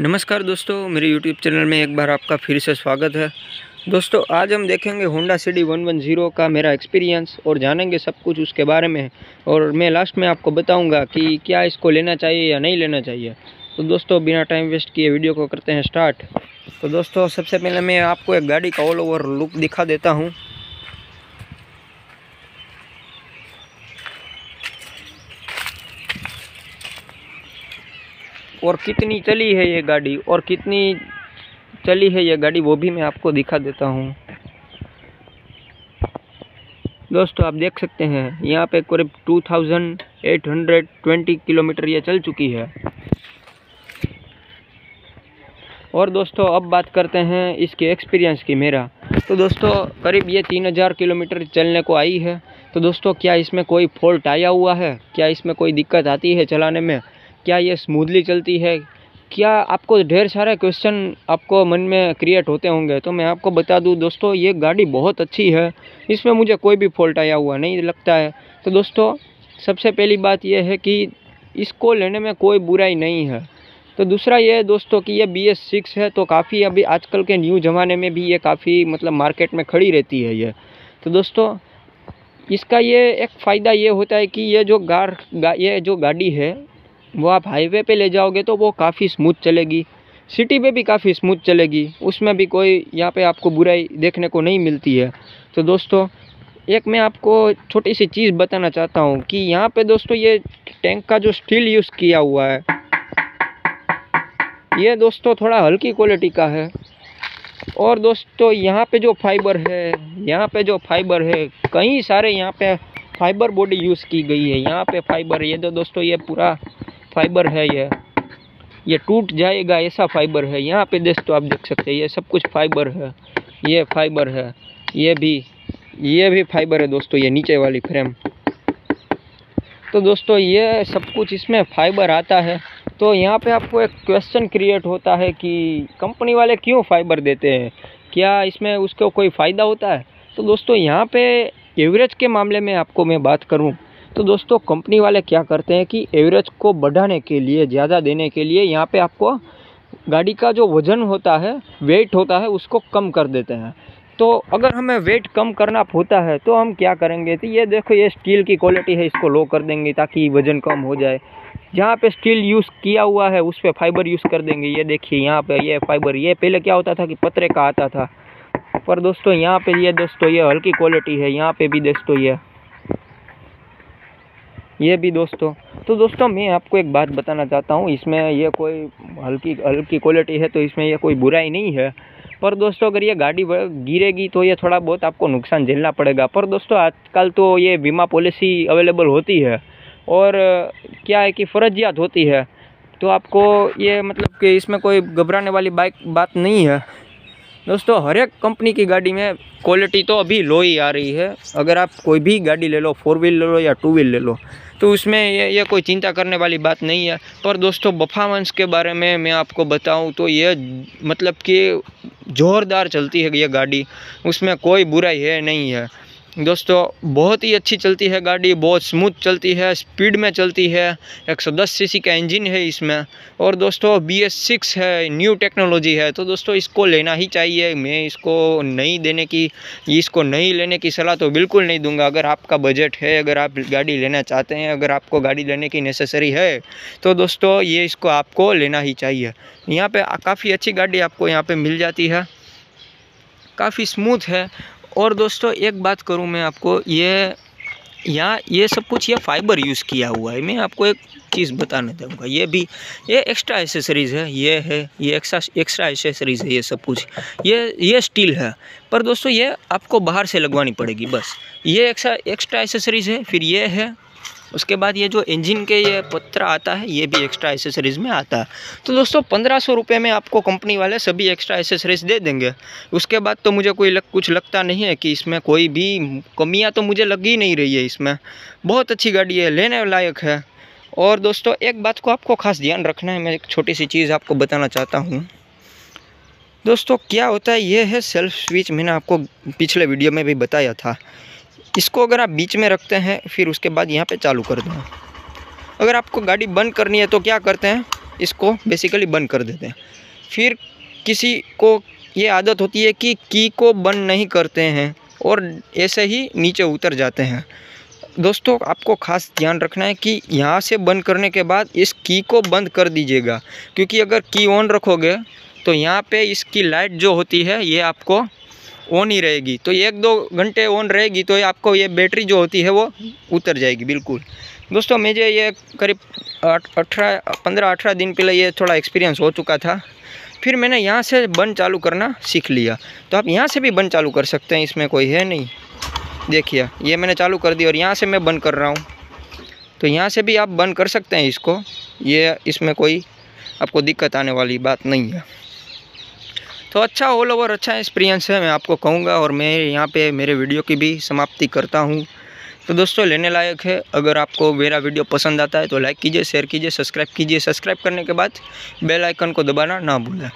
नमस्कार दोस्तों, मेरे यूट्यूब चैनल में एक बार आपका फिर से स्वागत है। दोस्तों, आज हम देखेंगे Honda C D one one zero का मेरा एक्सपीरियंस और जानेंगे सब कुछ उसके बारे में। और मैं लास्ट में आपको बताऊँगा कि क्या इसको लेना चाहिए या नहीं लेना चाहिए। तो दोस्तों, बिना टाइम वेस्ट किए वीडियो को करते हैं स्टार्ट तो दोस्तों, सबसे पहले मैं आपको एक गाड़ी का ऑल ओवर लुक दिखा देता हूँ। और कितनी चली है ये गाड़ी? और कितनी चली है ये गाड़ी, वो भी मैं आपको दिखा देता हूँ। दोस्तों, आप देख सकते हैं, यहाँ पे करीब 2820 किलोमीटर ये चल चुकी है। और दोस्तों, अब बात करते हैं इसके एक्सपीरियंस की मेरा। तो दोस्तों, करीब ये 3000 किलोमीटर चलने को आई है। तो दोस्तों, क्या इसमें कोई फॉल्ट आया हुआ है? क्या इसमें कोई दिक्कत आती है चलाने में? क्या ये स्मूथली चलती है? क्या आपको ढेर सारे क्वेश्चन आपको मन में क्रिएट होते होंगे? तो मैं आपको बता दूँ दोस्तों ये गाड़ी बहुत अच्छी है। इसमें मुझे कोई भी फॉल्ट आया हुआ नहीं लगता है। तो दोस्तों सबसे पहली बात यह है कि इसको लेने में कोई बुराई नहीं है। तो दूसरा ये है दोस्तों कि ये बी एस सिक्स है तो काफ़ी अभी आजकल के न्यू ज़माने में भी ये काफ़ी मतलब मार्केट में खड़ी रहती है ये। तो दोस्तों इसका ये एक फ़ायदा ये होता है कि ये जो गार गा, ये जो गाड़ी है वो आप हाईवे पे ले जाओगे तो वो काफ़ी स्मूथ चलेगी। सिटी पे भी काफ़ी स्मूथ चलेगी। उसमें भी कोई यहाँ पे आपको बुराई देखने को नहीं मिलती है। तो दोस्तों, एक मैं आपको छोटी सी चीज़ बताना चाहता हूँ कि यहाँ पे दोस्तों ये टैंक का जो स्टील यूज़ किया हुआ है, ये दोस्तों थोड़ा हल्की क्वालिटी का है। और दोस्तों, यहाँ पे जो फाइबर है, यहाँ पे जो फाइबर है, कई सारे यहाँ पे फाइबर बॉडी यूज़ की गई है। यहाँ पे फाइबर ये तो दोस्तों ये पूरा फाइबर है ये ये टूट जाएगा, ऐसा फाइबर है। यहाँ पे दोस्तों आप देख सकते हैं, ये सब कुछ फाइबर है। ये फाइबर है, ये भी ये भी फाइबर है दोस्तों, ये नीचे वाली फ्रेम। तो दोस्तों, ये सब कुछ इसमें फाइबर आता है। तो यहाँ पे आपको एक क्वेश्चन क्रिएट होता है कि कंपनी वाले क्यों फाइबर देते हैं? क्या इसमें उसको कोई फ़ायदा होता है? तो दोस्तों, यहाँ पे एवरेज के मामले में आपको मैं बात करूँ। तो दोस्तों कंपनी वाले क्या करते हैं कि एवरेज को बढ़ाने के लिए, ज़्यादा देने के लिए यहाँ पे आपको गाड़ी का जो वज़न होता है वेट होता है, उसको कम कर देते हैं। तो अगर हमें वेट कम करना होता है तो हम क्या करेंगे तो ये देखो, ये स्टील की क्वालिटी है, इसको लो कर देंगे ताकि वज़न कम हो जाए। जहाँ पे स्टील यूज़ किया हुआ है, उस पर फाइबर यूज़ कर देंगे। ये देखिए, यहाँ पे ये फाइबर ये पहले क्या होता था कि पतरे का आता था। पर दोस्तों, यहाँ पे ये दोस्तों, ये हल्की क्वालिटी है, यहाँ पे भी दोस्तों, ये ये भी दोस्तों तो दोस्तों मैं आपको एक बात बताना चाहता हूँ, इसमें ये कोई हल्की हल्की क्वालिटी है तो इसमें ये कोई बुराई नहीं है। पर दोस्तों अगर ये गाड़ी गिरेगी तो ये थोड़ा बहुत आपको नुकसान झेलना पड़ेगा। पर दोस्तों आजकल तो ये बीमा पॉलिसी अवेलेबल होती है और क्या है कि फ़र्जियात होती है। तो आपको ये मतलब कि इसमें कोई घबराने वाली बाइक, बात नहीं है। दोस्तों हर एक कंपनी की गाड़ी में क्वालिटी तो अभी लो ही आ रही है। अगर आप कोई भी गाड़ी ले लो फोर व्हील ले लो या टू व्हील ले लो तो उसमें ये ये कोई चिंता करने वाली बात नहीं है। पर दोस्तों परफॉर्मेंस के बारे में मैं आपको बताऊँ तो ये मतलब कि ज़ोरदार चलती है ये गाड़ी। उसमें कोई बुराई है नहीं है। दोस्तों, बहुत ही अच्छी चलती है गाड़ी, बहुत स्मूथ चलती है स्पीड में चलती है। 110 सीसी का इंजन है इसमें। और दोस्तों बी एस सिक्स है न्यू टेक्नोलॉजी है। तो दोस्तों, इसको लेना ही चाहिए। मैं इसको नहीं देने की, इसको नहीं लेने की सलाह तो बिल्कुल नहीं दूँगा। अगर आपका बजट है, अगर आप गाड़ी लेना चाहते हैं, अगर आपको गाड़ी लेने की नेसेसरी है तो दोस्तों, ये इसको आपको लेना ही चाहिए। यहाँ पर काफ़ी अच्छी गाड़ी आपको यहाँ पर मिल जाती है। काफ़ी स्मूथ है। और दोस्तों, एक बात करूँ मैं आपको, ये यहाँ, ये सब कुछ ये फाइबर यूज़ किया हुआ है। मैं आपको एक चीज़ बताना दूँगा ये भी, ये एक्स्ट्रा एसेसरीज़ है, ये है, ये एक्स्ट्रा एक्स्ट्रा एसेसरीज़ है ये सब कुछ। ये ये स्टील है। पर दोस्तों, ये आपको बाहर से लगवानी पड़ेगी, बस। ये एक्स्ट्रा एक्स्ट्रा एसेसरीज़ है, फिर ये है उसके बाद ये जो इंजन के ये पत्र आता है ये भी एक्स्ट्रा एसेसरीज़ में आता है। तो दोस्तों पंद्रह सौ रुपये में आपको कंपनी वाले सभी एक्स्ट्रा एसेसरीज़ दे देंगे। उसके बाद तो मुझे कोई लग, कुछ लगता नहीं है कि इसमें कोई भी कमियाँ तो मुझे लग ही नहीं रही है इसमें। बहुत अच्छी गाड़ी है लेने लायक है। और दोस्तों एक बात को आपको खास ध्यान रखना है मैं एक छोटी सी चीज़ आपको बताना चाहता हूँ। दोस्तों क्या होता है ये है सेल्फ स्विच मैंने आपको पिछले वीडियो में भी बताया था। इसको अगर आप बीच में रखते हैं, फिर उसके बाद यहाँ पे चालू कर दें। अगर आपको गाड़ी बंद करनी है तो क्या करते हैं, इसको बेसिकली बंद कर देते हैं। फिर किसी को ये आदत होती है कि की को बंद नहीं करते हैं और ऐसे ही नीचे उतर जाते हैं। दोस्तों, आपको खास ध्यान रखना है कि यहाँ से बंद करने के बाद इस की को बंद कर दीजिएगा। क्योंकि अगर की ऑन रखोगे तो यहाँ पे इसकी लाइट जो होती है, ये आपको ऑन ही रहेगी। तो एक दो घंटे ऑन रहेगी तो आपको ये बैटरी जो होती है वो उतर जाएगी, बिल्कुल। दोस्तों, मुझे ये करीब अठारह, पंद्रह, अठारह दिन पहले ये थोड़ा एक्सपीरियंस हो चुका था। फिर मैंने यहाँ से बंद चालू करना सीख लिया। तो आप यहाँ से भी बंद चालू कर सकते हैं, इसमें कोई है नहीं। देखिए, ये मैंने चालू कर दिया और यहाँ से मैं बंद कर रहा हूँ। तो यहाँ से भी आप बंद कर सकते हैं इसको। ये, इसमें कोई आपको दिक्कत आने वाली बात नहीं है। तो अच्छा ऑल ओवर अच्छा एक्सपीरियंस है, मैं आपको कहूँगा और मैं यहाँ पे मेरे वीडियो की भी समाप्ति करता हूँ। तो दोस्तों, लेने लायक है। अगर आपको मेरा वीडियो पसंद आता है तो लाइक कीजिए शेयर कीजिए सब्सक्राइब कीजिए। सब्सक्राइब करने के बाद बेल आइकन को दबाना ना भूलें।